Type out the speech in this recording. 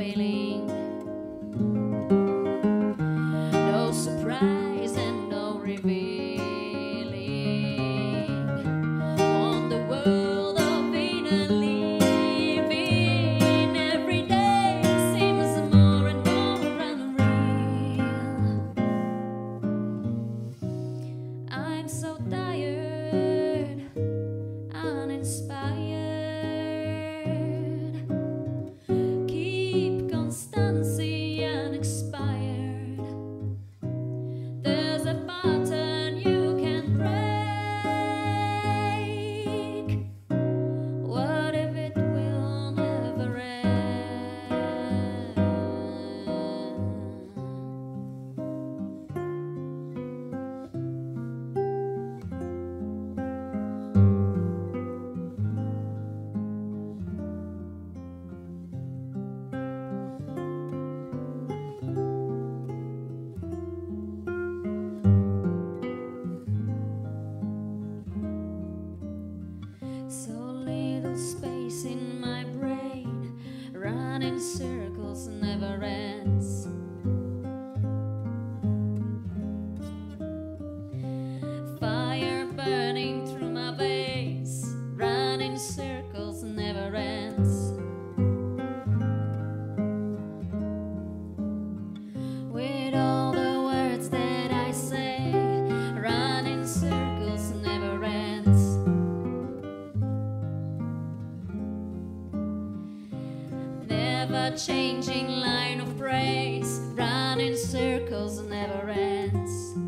failing. No surprise and no revealing on the world of inner living. Every day seems more and more unreal. I'm so tired, uninspired. space in my brain. Running circles never ends. Fire burning through my veins. Running circles ever changing line of praise, running circles never ends.